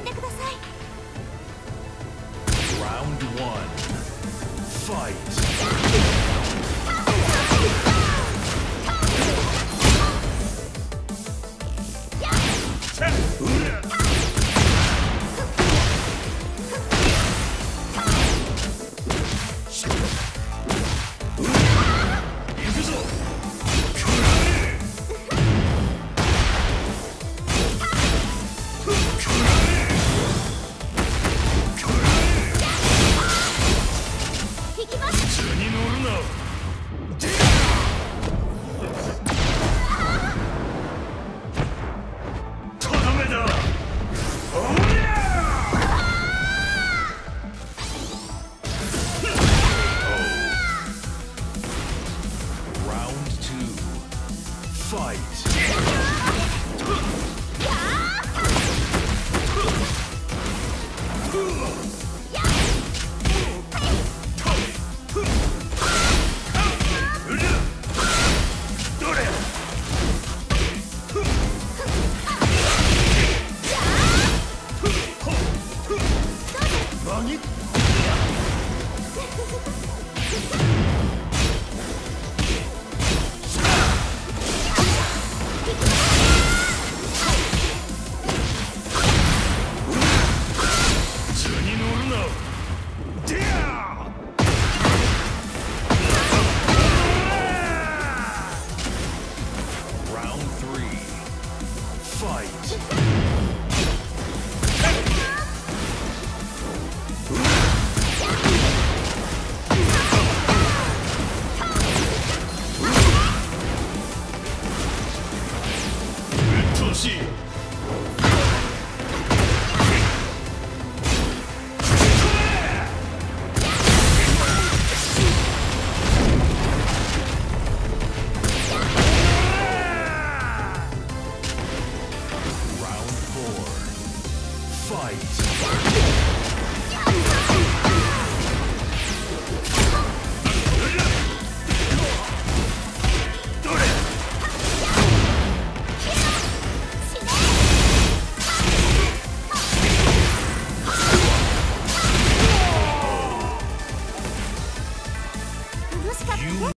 んでください Round one. Fight. Fight! Thank you. Fight!